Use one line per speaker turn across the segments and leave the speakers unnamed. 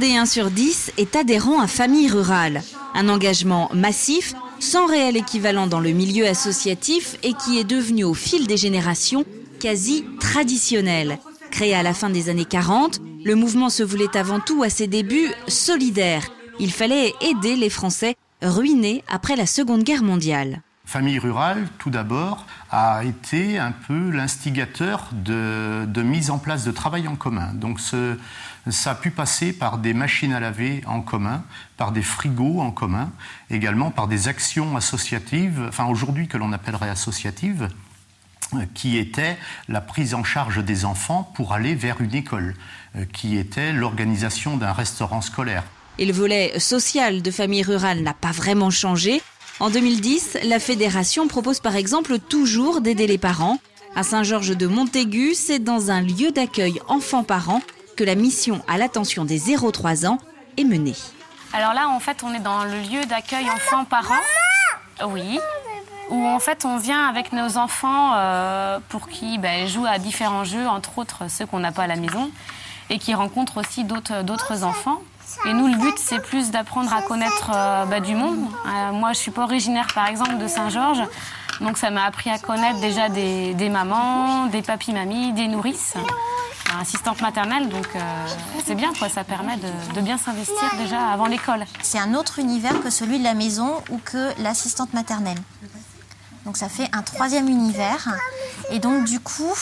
Vendéen sur 10 est adhérent à Famille Rurale. Un engagement massif, sans réel équivalent dans le milieu associatif et qui est devenu au fil des générations quasi traditionnel. Créé à la fin des années 40, le mouvement se voulait avant tout à ses débuts solidaire. Il fallait aider les Français ruinés après la Seconde Guerre mondiale.
Famille rurale, tout d'abord, a été un peu l'instigateur de, mise en place de travail en commun. Donc ça a pu passer par des machines à laver en commun, par des frigos en commun, également par des actions associatives, enfin aujourd'hui que l'on appellerait associatives, qui était la prise en charge des enfants pour aller vers une école, euh, qui était l'organisation d'un restaurant scolaire.
Et le volet social de famille rurale n'a pas vraiment changé. En 2010, la fédération propose par exemple toujours d'aider les parents. À Saint-Georges de Montaigu, c'est dans un lieu d'accueil enfants-parents que la mission à l'attention des 0-3 ans est menée.
Alors là, en fait, on est dans le lieu d'accueil enfants-parents. Oui. Où en fait, on vient avec nos enfants euh, pour qu'ils ben, jouent à différents jeux, entre autres ceux qu'on n'a pas à la maison, et qui rencontrent aussi d'autres enfants. Et nous, le but, c'est plus d'apprendre à connaître euh, bah, du monde. Euh, moi, je suis pas originaire, par exemple, de Saint-Georges. Donc, ça m'a appris à connaître déjà des, mamans, des papis-mamies, des nourrices, assistante maternelle. Donc, euh, c'est bien, quoi. Ça permet de, de bien s'investir déjà avant l'école.
C'est un autre univers que celui de la maison ou que l'assistante maternelle. Donc, ça fait un troisième univers. Et donc, du coup,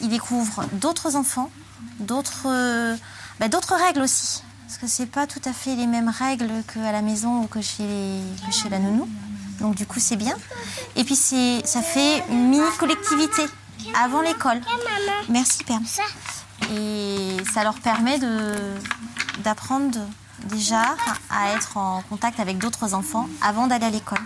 il découvre d'autres enfants, d'autres bah, d'autres règles aussi. Parce que c'est pas tout à fait les mêmes règles qu'à la maison ou que chez, chez la nounou. Donc du coup c'est bien. Et puis ça fait une mini collectivité avant l'école. Merci Père. Et ça leur permet d'apprendre déjà à être en contact avec d'autres enfants avant d'aller à l'école.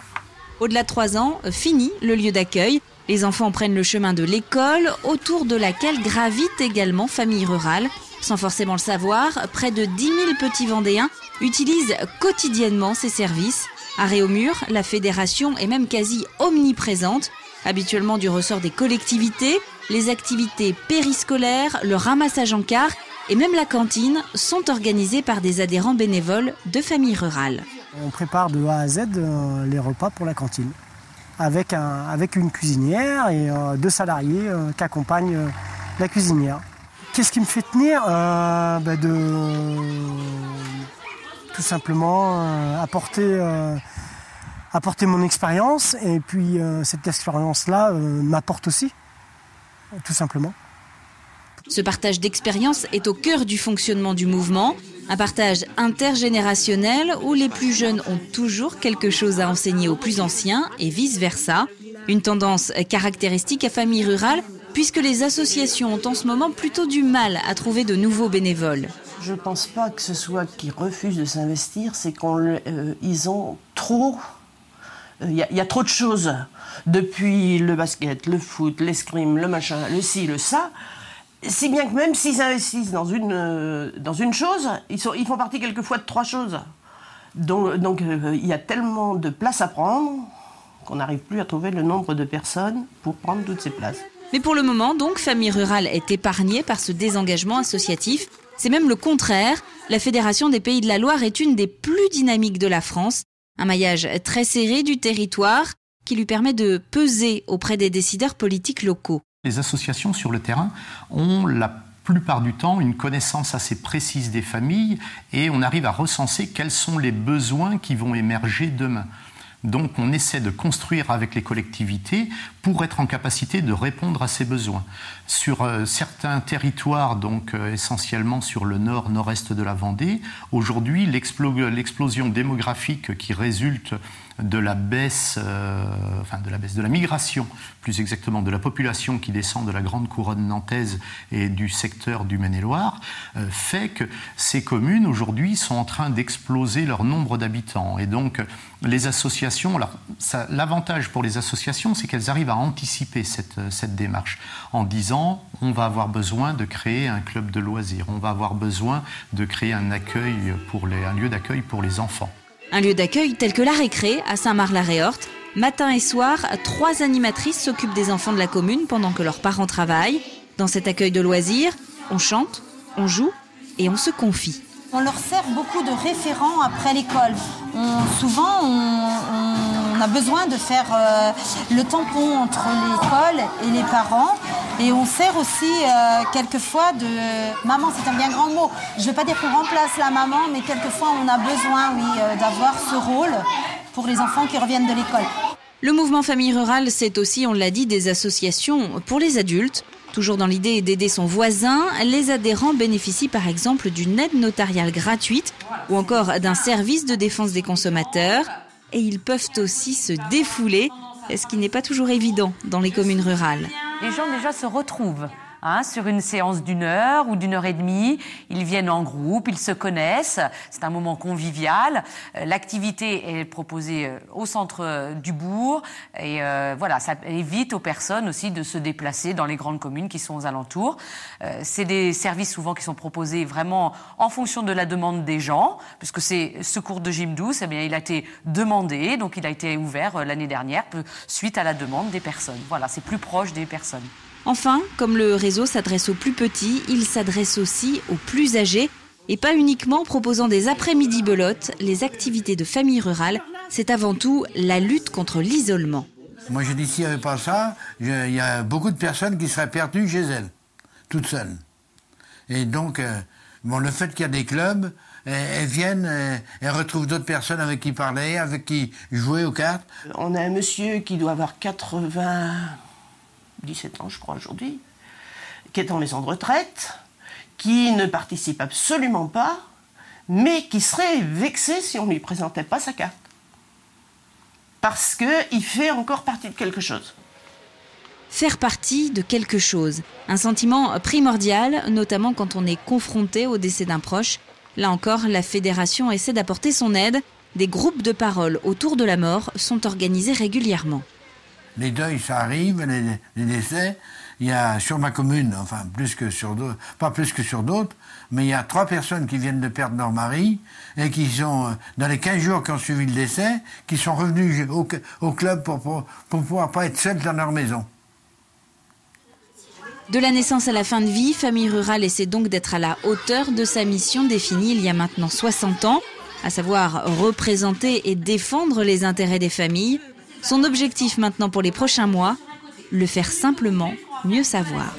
Au-delà de 3 ans, fini le lieu d'accueil. Les enfants prennent le chemin de l'école, autour de laquelle gravite également famille rurale. Sans forcément le savoir, près de 10 000 petits Vendéens utilisent quotidiennement ces services. À Réaumur, la fédération est même quasi omniprésente, habituellement du ressort des collectivités. Les activités périscolaires, le ramassage en car et même la cantine sont organisées par des adhérents bénévoles de familles rurales.
On prépare de A à Z euh, les repas pour la cantine avec, avec une cuisinière et euh, deux salariés euh, qui accompagnent la cuisinière. Qu'est-ce qui me fait tenir bah, De tout simplement apporter, apporter mon expérience et puis cette expérience-là m'apporte aussi, tout simplement.
Ce partage d'expérience est au cœur du fonctionnement du mouvement, un partage intergénérationnel où les plus jeunes ont toujours quelque chose à enseigner aux plus anciens et vice-versa. Une tendance caractéristique à famille rurale puisque les associations ont en ce moment plutôt du mal à trouver de nouveaux bénévoles.
Je ne pense pas que ce soit qu'ils refusent de s'investir, c'est qu'ils euh, ont trop. Il euh, y, a trop de choses. Depuis le basket, le foot, l'escrime, le machin, le ci, le ça. Si bien que même s'ils investissent dans une, euh, dans une chose, ils, sont, ils font partie quelquefois de trois choses. Donc il y a tellement de places à prendre qu'on n'arrive plus à trouver le nombre de personnes pour prendre toutes ces places.
Mais pour le moment, donc, Famille Rurale est épargnée par ce désengagement associatif. C'est même le contraire. La Fédération des Pays de la Loire est une des plus dynamiques de la France. Un maillage très serré du territoire qui lui permet de peser auprès des décideurs politiques locaux.
Les associations sur le terrain ont la plupart du temps une connaissance assez précise des familles et on arrive à recenser quels sont les besoins qui vont émerger demain. Donc on essaie de construire avec les collectivités pour être en capacité de répondre à ces besoins. Sur euh, certains territoires, donc euh, essentiellement sur le nord, nord-est de la Vendée, aujourd'hui l'explosion démographique qui résulte de la baisse, euh, enfin de la baisse de la migration, plus exactement de la population qui descend de la grande couronne nantaise et du secteur du Maine-et-Loire, fait que ces communes aujourd'hui sont en train d'exploser leur nombre d'habitants. Et donc les associations, l'avantage pour les associations, c'est qu'elles arrivent à anticiper cette, cette démarche en disant on va avoir besoin de créer un club de loisirs, on va avoir besoin de créer un accueil pour les, un lieu d'accueil pour les enfants.
Un lieu d'accueil tel que la récré à Saint-Marc-la-Réorte. Matin et soir, trois animatrices s'occupent des enfants de la commune pendant que leurs parents travaillent. Dans cet accueil de loisirs, on chante, on joue et on se confie.
On leur sert beaucoup de référents après l'école. souvent, on, a besoin de faire euh, le tampon entre l'école et les parents. Et on sert aussi euh, quelquefois de... Maman, c'est un bien grand mot. Je ne veux pas dire qu'on remplace la maman, mais quelquefois on a besoin, oui, euh, d'avoir ce rôle pour les enfants qui reviennent de l'école.
Le mouvement Famille Rurale, c'est aussi, on l'a dit, des associations pour les adultes. Toujours dans l'idée d'aider son voisin, les adhérents bénéficient par exemple d'une aide notariale gratuite ou encore d'un service de défense des consommateurs. Et ils peuvent aussi se défouler, ce qui n'est pas toujours évident dans les communes rurales.
Les gens déjà se retrouvent. Hein, sur une séance d'une heure ou d'une heure et demie. Ils viennent en groupe, ils se connaissent. C'est un moment convivial. Euh, l'activité est proposée euh, au centre euh, du bourg et voilà, ça évite aux personnes aussi de se déplacer dans les grandes communes qui sont aux alentours. c'est des services souvent qui sont proposés vraiment en fonction de la demande des gens, puisque c'est ce cours de gym douce, eh bien, il a été demandé, donc il a été ouvert l'année dernière suite à la demande des personnes. Voilà, c'est plus proche des personnes.
Enfin, comme le réseau s'adresse aux plus petits, il s'adresse aussi aux plus âgés et pas uniquement en proposant des après-midi belotes, les activités de famille rurale, c'est avant tout la lutte contre l'isolement.
Moi je dis s'il n'y avait pas ça, il y a beaucoup de personnes qui seraient perdues chez elles, toutes seules. Et donc, euh, bon, le fait qu'il y a des clubs, elles viennent, elles retrouvent d'autres personnes avec qui parler, avec qui jouer aux cartes.
On a un monsieur qui doit avoir 80, 17 ans je crois aujourd'hui, qui est en maison de retraite, qui ne participe absolument pas, mais qui serait vexé si on ne lui présentait pas sa carte. Parce qu'il fait encore partie de quelque chose.
Faire partie de quelque chose, un sentiment primordial, notamment quand on est confronté au décès d'un proche. Là encore, la fédération essaie d'apporter son aide. Des groupes de parole autour de la mort sont organisés régulièrement
les deuils, ça arrive, les, décès. Il y a sur ma commune, enfin plus que sur d'autres, pas plus que sur d'autres, mais il y a trois personnes qui viennent de perdre leur mari et qui sont, euh, dans les 15 jours qui ont suivi le décès, qui sont revenus au, club pour, pour, pouvoir pas être seuls dans leur maison.
De la naissance à la fin de vie, Famille Rurale essaie donc d'être à la hauteur de sa mission définie il y a maintenant 60 ans, à savoir représenter et défendre les intérêts des familles son objectif maintenant pour les prochains mois, le faire simplement mieux savoir.